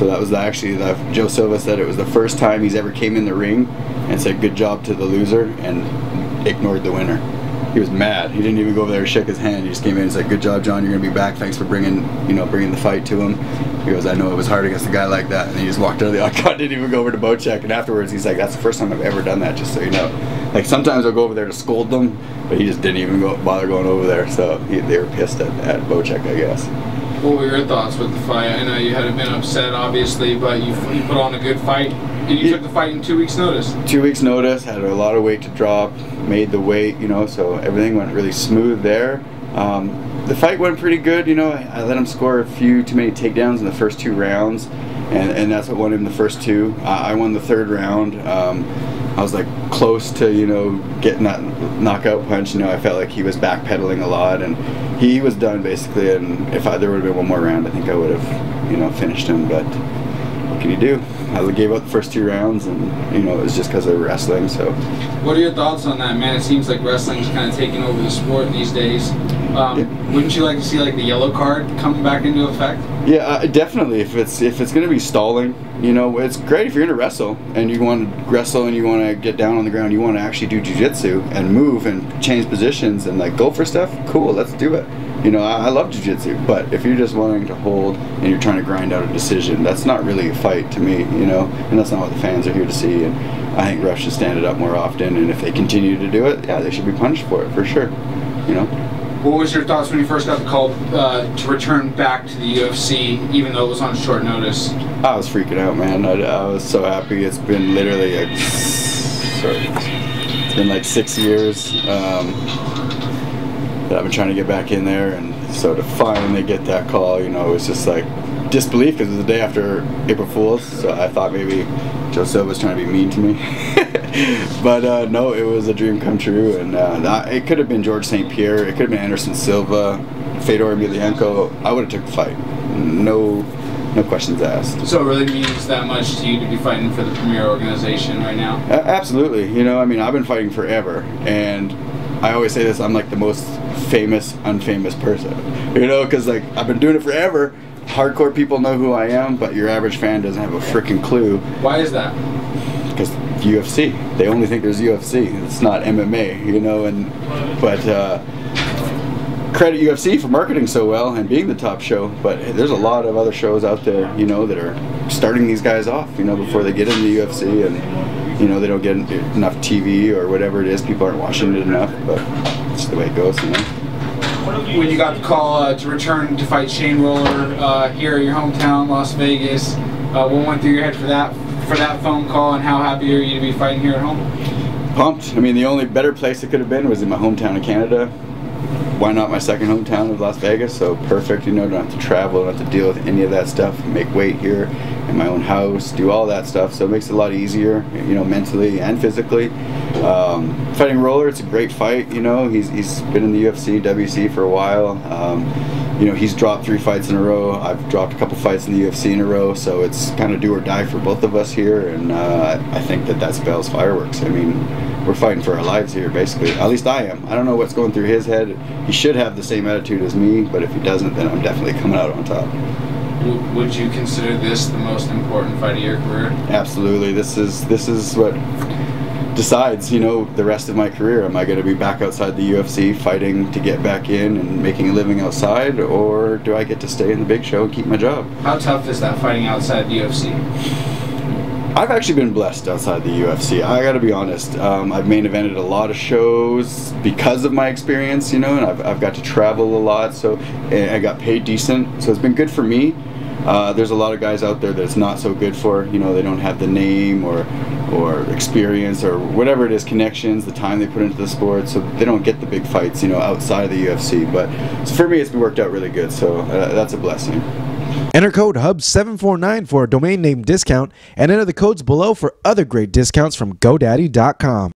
So that was actually the, Joe Silva said it was the first time he's ever came in the ring and said good job to the loser and ignored the winner. He was mad. He didn't even go over there and shake his hand. He just came in and said, "Good job, John. You're gonna be back. Thanks for bringing, you know, bringing the fight to him." He goes, "I know it was hard against a guy like that." And he just walked out of the octagon. Didn't even go over to Bocek. And afterwards, he's like, "That's the first time I've ever done that. Just so you know." Like sometimes I'll go over there to scold them, but he just didn't even go, bother going over there. So he, they were pissed at, at I guess. What were your thoughts with the fight? I know you had been upset, obviously, but you, you put on a good fight. And you Yeah. took the fight in two weeks' notice. two weeks notice had a lot of weight to drop made the weight you know so everything went really smooth there um, the fight went pretty good you know I, let him score a few too many takedowns in the first two rounds and, and that's what won him the first two I, I won the third round um, I was like close to you know getting that knockout punch you know I felt like he was backpedaling a lot and he was done basically and if I, there would have been one more round I think I would have you know finished him but what can you do? I gave up the first two rounds, and you know it was just because of wrestling. So What are your thoughts on that, man? It seems like wrestling's kind of taking over the sport these days. Um, Yeah. Wouldn't you like to see like the yellow card come back into effect? yeah, uh, definitely. If it's if it's gonna be stalling, you know, it's great if you're gonna wrestle and you want to wrestle and you want to get down on the ground, you want to actually do jujitsu and move and change positions and like go for stuff. Cool, let's do it. You know, I, I love jujitsu, but if you're just wanting to hold and you're trying to grind out a decision, that's not really a fight to me. You know, and that's not what the fans are here to see. And I think refs should stand it up more often. And if they continue to do it, yeah, they should be punished for it for sure. You know. What was your thoughts when you first got the call uh, to return back to the UFC, even though it was on short notice? I was freaking out, man. I, I was so happy. It's been literally like, sorry, it's been like six years um, that I've been trying to get back in there, and so to finally get that call, you know, it was just like disbelief because it was the day after April Fools, so I thought maybe Joe Silva was trying to be mean to me. but uh, no, it was a dream come true, and uh, that- it could have been George St. Pierre, it could have been Anderson Silva, Fedor Emelianenko. I would have took the fight. No, no questions asked. So it really means that much to you to be fighting for the premier organization right now. Absolutely. You know, I mean, I've been fighting forever, and I always say this: I'm like the most famous, unfamous person. You know, because like I've been doing it forever. Hardcore people know who I am, but your average fan doesn't have a freaking clue Why is that? because UFC. They only think there's UFC. It's not MMA. You know, and but. uh credit UFC for marketing so well and being the top show, but there's a lot of other shows out there, you know, that are starting these guys off, you know, before they get into the UFC and, you know, they don't get enough TV or whatever it is. People aren't watching it enough, but it's the way it goes, you know. When you got the call uh, to return to fight Shane Roller uh, here in your hometown, Las Vegas, uh, what went through your head for that for that phone call, and how happy are you to be fighting here at home? Pumped. I mean, the only better place it could have been was in my hometown of Canada. Why not my second hometown of Las Vegas? So perfect, you know, don't have to travel, don't have to deal with any of that stuff, make weight here in my own house, do all that stuff. So it makes it a lot easier, you know, mentally and physically. Um, fighting Roller, it's a great fight, you know. He's, he's been in the UFC, WEC for a while. Um, you know, he's dropped three fights in a row. I've dropped a couple fights in the UFC in a row, so it's kind of do or die for both of us here. And uh, I think that that spells fireworks. I mean, we're fighting for our lives here, basically. At least I am. I don't know what's going through his head. He should have the same attitude as me, but if he doesn't, then I'm definitely coming out on top. Would you consider this the most important fight of your career? Absolutely. This is this is what decides, you know, the rest of my career. Am I going to be back outside the UFC fighting to get back in and making a living outside, or do I get to stay in the big show and keep my job? How tough is that fighting outside the UFC? I've actually been blessed outside the UFC. I got to be honest. Um, I've main evented a lot of shows because of my experience, you know, and I've, I've got to travel a lot, so I got paid decent. So it's been good for me. Uh, there's a lot of guys out there that it's not so good for. You know, they don't have the name or or experience or whatever it is, connections, the time they put into the sport, so they don't get the big fights, you know, outside of the UFC. But for me, it's worked out really good. So uh, that's a blessing. Enter code HUB749 for a domain name discount and enter the codes below for other great discounts from GoDaddy.com.